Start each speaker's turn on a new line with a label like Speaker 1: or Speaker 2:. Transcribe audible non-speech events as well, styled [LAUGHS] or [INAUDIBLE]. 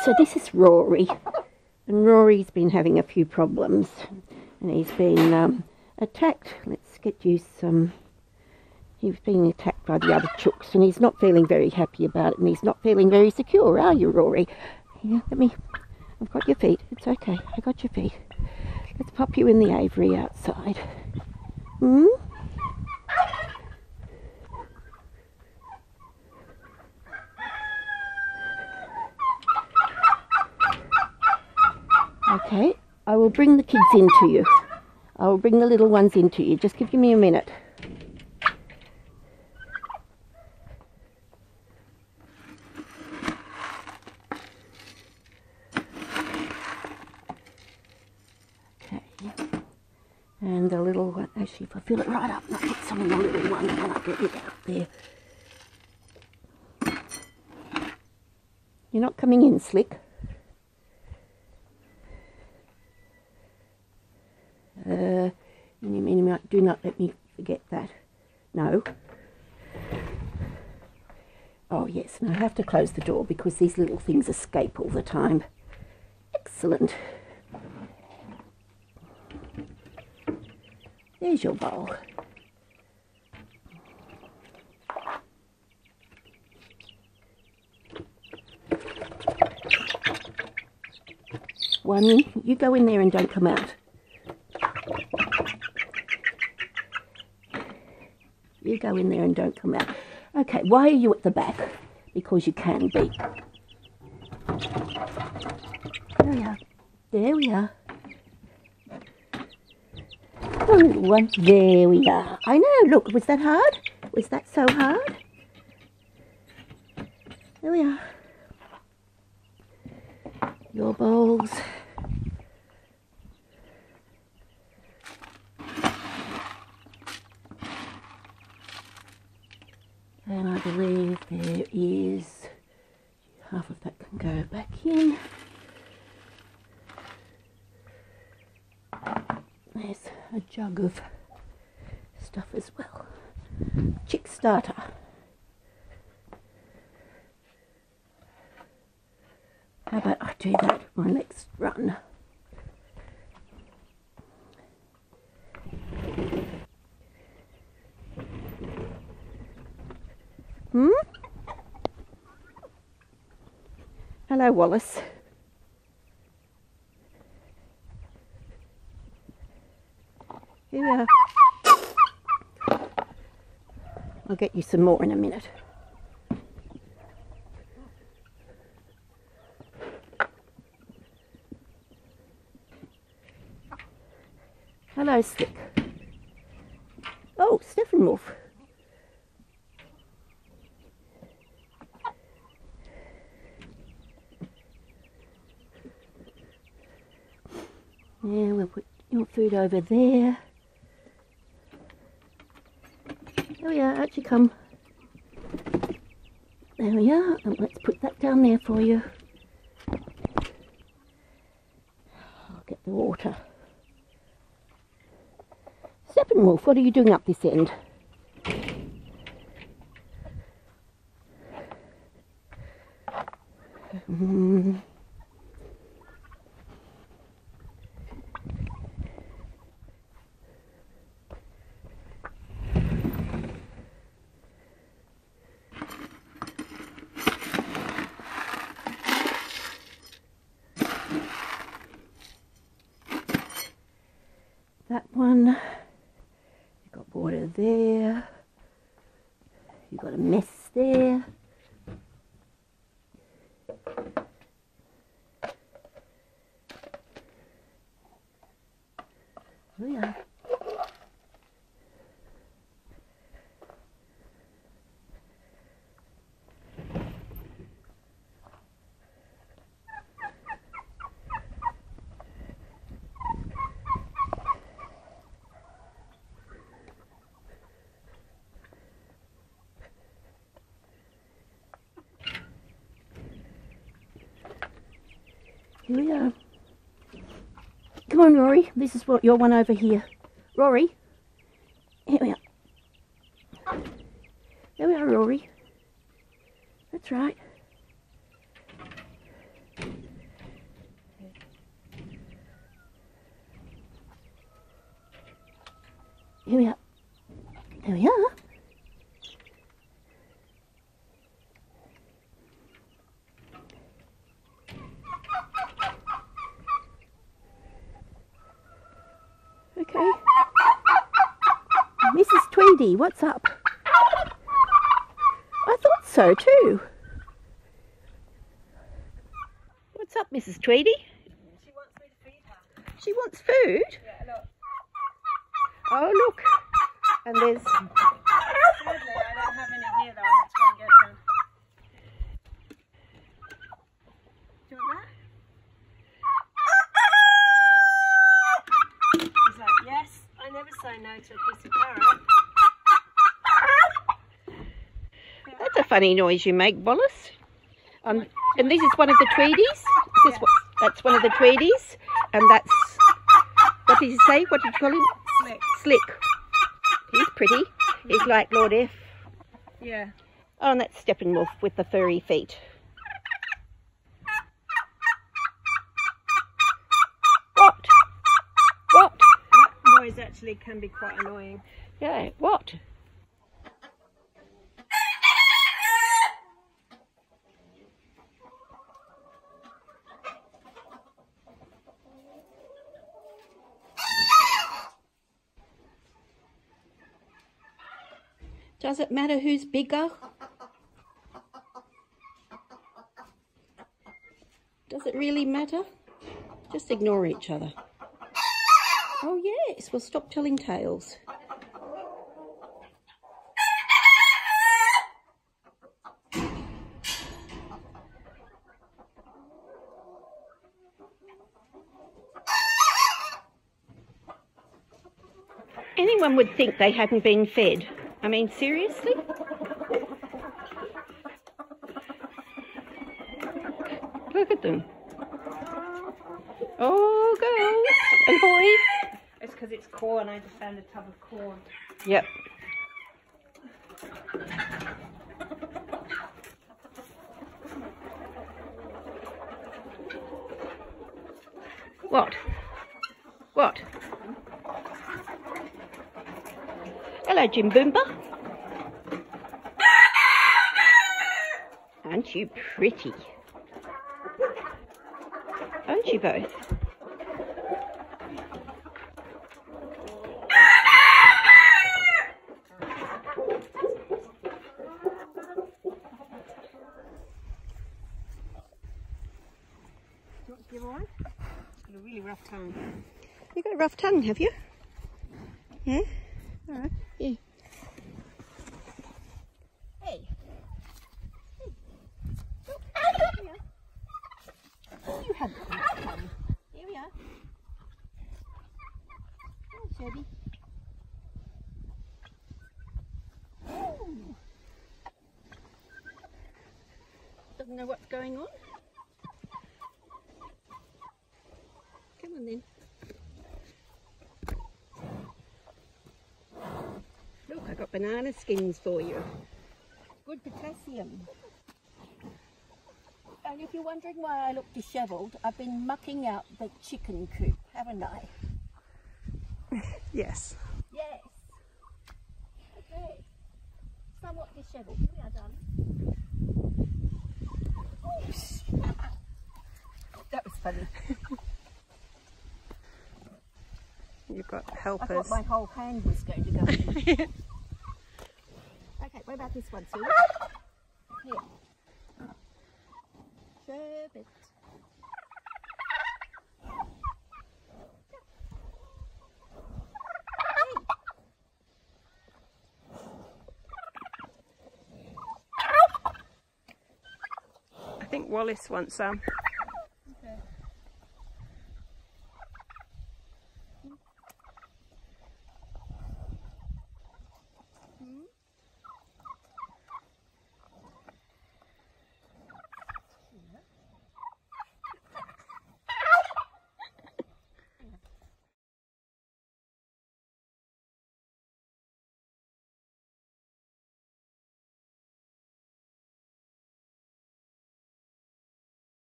Speaker 1: So this is Rory, and Rory's been having a few problems, and he's been um, attacked. Let's get you some. He's been attacked by the other chooks, and he's not feeling very happy about it, and he's not feeling very secure, are you, Rory? Here, let me. I've got your feet. It's okay. I got your feet. Let's pop you in the aviary outside. Hmm. Okay, I will bring the kids into you. I will bring the little ones into you. Just give me a minute. Okay. And the little one, actually, if I fill it right up, I'll put some of the little ones when I get it out there. You're not coming in, Slick. Uh, you mean do not let me forget that? No. Oh yes, and I have to close the door because these little things escape all the time. Excellent. There's your bowl. One, you go in there and don't come out. You go in there and don't come out. Okay, why are you at the back? Because you can be. There we are. There we are. Oh, little one. There we are. I know. Look, was that hard? Was that so hard? There we are. Your bowls. And I believe there is half of that can go back in. There's a jug of stuff as well. Chick starter. How about I do that my next run? Hmm? Hello, Wallace. Here we are. I'll get you some more in a minute. Hello, Stick. Oh, Steppenwolf. Yeah, we'll put your food over there. There we are, actually come. There we are, and let's put that down there for you. I'll get the water. Steppenwolf, what are you doing up this end? Mm. That one. You've got water there. You've got a mess there. Here we are. Come on, Rory. This is what your one over here. Rory. Here we are. There we are, Rory. That's right. Here we are. There we are. Okay. Mrs. Tweedie, what's up? I thought so too. What's up, Mrs. Tweedie?
Speaker 2: She wants me to feed her.
Speaker 1: She wants food.
Speaker 2: Yeah, look.
Speaker 1: Oh, look. And there's.
Speaker 2: Sadly, I don't have any here though. I have to go and get some. Do you want that? He's like, yes, I never say no to a piece of carrot.
Speaker 1: That's a funny noise you make, Wallace. Um, and this is one of the Tweedies. Is this what, that's one of the Tweedies. And that's. What did you say? What did you call him?
Speaker 2: Slick.
Speaker 1: Slick. He's pretty. He's like Lord F.
Speaker 2: Yeah.
Speaker 1: Oh, and that's Steppenwolf with the furry feet. What? What?
Speaker 2: That noise actually can be quite annoying.
Speaker 1: Yeah, what? Does it matter who's bigger? Does it really matter? Just ignore each other. Yes, well stop telling tales. Anyone would think they hadn't been fed. I mean, seriously? Look at them. Oh, girls and boys.
Speaker 2: Because it's corn. I just found a tub of corn.
Speaker 1: Yep. What? What? Hello, Jim Boomba. Aren't you pretty? Aren't you both?
Speaker 2: Do you want to give one? It's got a really rough tongue.
Speaker 1: You got a rough tongue, have you? Yeah? Alright. Yeah. Hey. You have a rough tongue. Here we are. Oh, Shelby. Ooh. Doesn't know what's going on. Come on then. Look, I got banana skins for you. Good potassium. And if you're wondering why I look dishevelled, I've been mucking out the chicken coop, haven't I? [LAUGHS]
Speaker 2: Yes.
Speaker 1: Yes. Okay. Somewhat dishevelled. Here we are. Oops. [LAUGHS] that was funny. [LAUGHS]
Speaker 2: You've got
Speaker 1: I
Speaker 2: helpers.
Speaker 1: thought my whole hand was going to go in. [LAUGHS] okay, what about this one, Sue? Here. Sherbet.
Speaker 2: I think Wallace wants some.